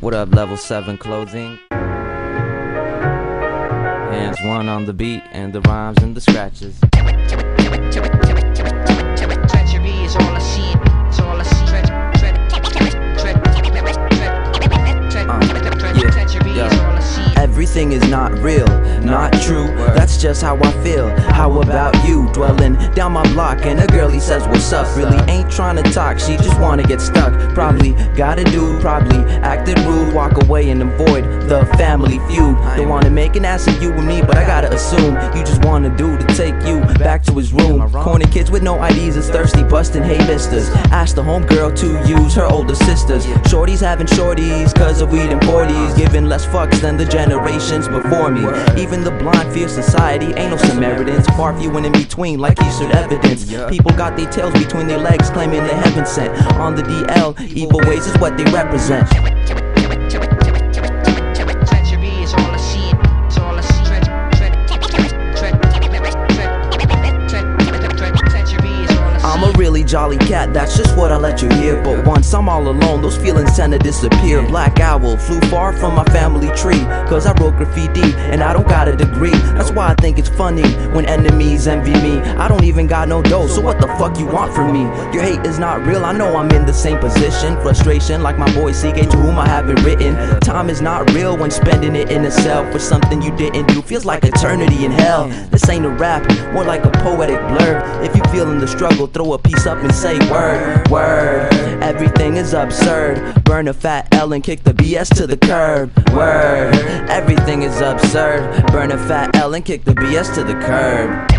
What up, level 7 clothing? Hands one on the beat and the rhymes and the scratches. Everything is not real, not true. That's just how I feel. How about you? Dwelling down my block and a girl he says, What's up? Really ain't trying to talk, she just wanna get stuck. Probably got a dude, probably acted rude. Walk away and avoid the family feud. Don't wanna make an ass of you and me, but I gotta assume you just want a dude to take you back to his room. Corny kids with no IDs is thirsty, busting hey misters. Ask the homegirl to use her older sisters. Shorties having shorties, cause of weed and 40s. Giving less fucks than the before me. Even the blind fear society ain't no Samaritans. Far few and in between, like Eastern evidence. People got their tails between their legs, claiming they heaven sent. On the DL, evil ways is what they represent. Jolly cat, that's just what I let you hear. But once I'm all alone, those feelings tend to disappear. Black owl flew far from my family tree. Cause I wrote graffiti and I don't got a degree. That's why I think it's funny when enemies envy me. I don't even got no dough, so what the fuck you want from me? Your hate is not real, I know I'm in the same position. Frustration, like my boy CK, to whom I haven't written. Time is not real when spending it in a cell for something you didn't do. Feels like eternity in hell. This ain't a rap, more like a poetic blur. If you feeling the struggle, throw a piece up say word, word. Everything is absurd. Burn a fat L and kick the BS to the curb. Word. Everything is absurd. Burn a fat L and kick the BS to the curb.